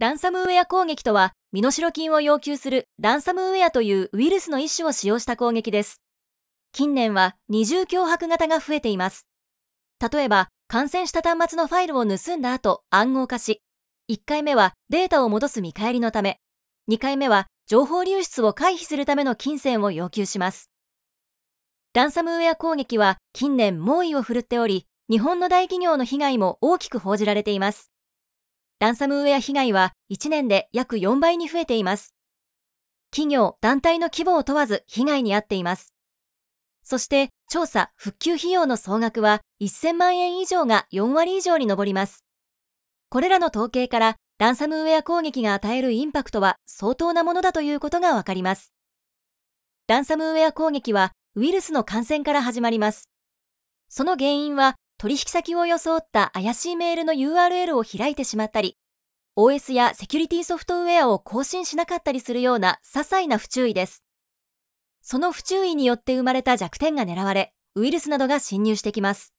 ランサムウェア攻撃とは、身代金を要求するランサムウェアというウイルスの一種を使用した攻撃です。近年は二重脅迫型が増えています。例えば、感染した端末のファイルを盗んだ後暗号化し、1回目はデータを戻す見返りのため、2回目は情報流出を回避するための金銭を要求します。ランサムウェア攻撃は近年猛威を振るっており、日本の大企業の被害も大きく報じられています。ランサムウェア被害は1年で約4倍に増えています。企業、団体の規模を問わず被害に遭っています。そして調査、復旧費用の総額は1000万円以上が4割以上に上ります。これらの統計からランサムウェア攻撃が与えるインパクトは相当なものだということがわかります。ランサムウェア攻撃はウイルスの感染から始まります。その原因は取引先を装った怪しいメールの URL を開いてしまったり、OS やセキュリティソフトウェアを更新しなかったりするような些細な不注意です。その不注意によって生まれた弱点が狙われ、ウイルスなどが侵入してきます。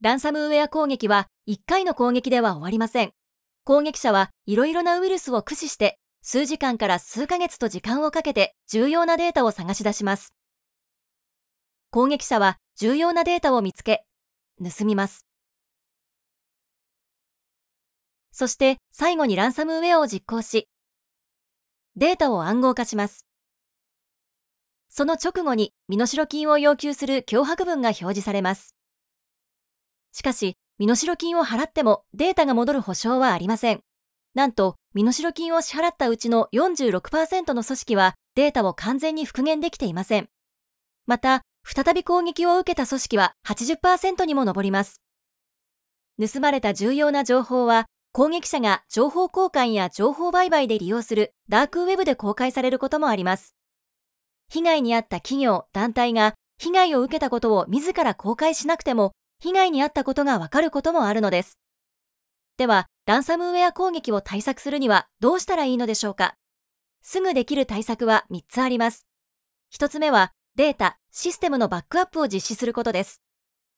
ランサムウェア攻撃は1回の攻撃では終わりません。攻撃者はいろいろなウイルスを駆使して数時間から数ヶ月と時間をかけて重要なデータを探し出します。攻撃者は重要なデータを見つけ、盗みます。そして最後にランサムウェアを実行し、データを暗号化します。その直後に身代金を要求する脅迫文が表示されます。しかし、身代金を払ってもデータが戻る保証はありません。なんと、身代金を支払ったうちの46%の組織はデータを完全に復元できていません。また、再び攻撃を受けた組織は80%にも上ります。盗まれた重要な情報は、攻撃者が情報交換や情報売買で利用するダークウェブで公開されることもあります。被害に遭った企業、団体が被害を受けたことを自ら公開しなくても、被害に遭ったことがわかることもあるのです。では、ランサムウェア攻撃を対策するにはどうしたらいいのでしょうか？すぐできる対策は3つあります。1つ目は、データ、システムのバックアップを実施することです。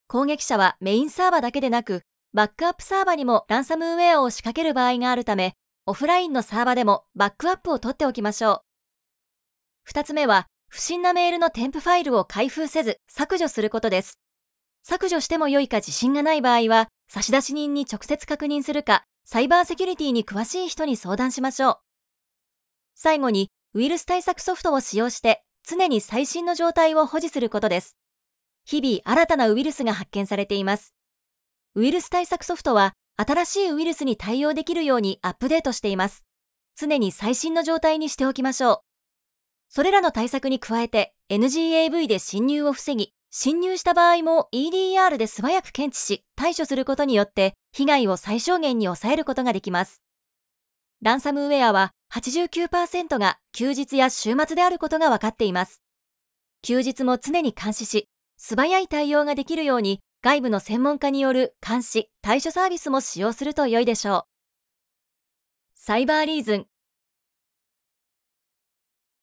攻撃者はメインサーバだけでなく、バックアップサーバにもランサムウェアを仕掛ける場合があるため、オフラインのサーバでもバックアップを取っておきましょう。2つ目は、不審なメールの添付ファイルを開封せず削除することです。削除しても良いか自信がない場合は、差出人に直接確認するか、サイバーセキュリティに詳しい人に相談しましょう。最後に、ウイルス対策ソフトを使用して常に最新の状態を保持することです。日々新たなウイルスが発見されています。ウイルス対策ソフトは新しいウイルスに対応できるようにアップデートしています。常に最新の状態にしておきましょう。それらの対策に加えて NGAV で侵入を防ぎ、侵入した場合も EDR で素早く検知し対処することによって被害を最小限に抑えることができます。ランサムウェアは89%が休日や週末であることが分かっています。休日も常に監視し、素早い対応ができるように外部の専門家による監視、対処サービスも使用すると良いでしょう。サイバーリーズン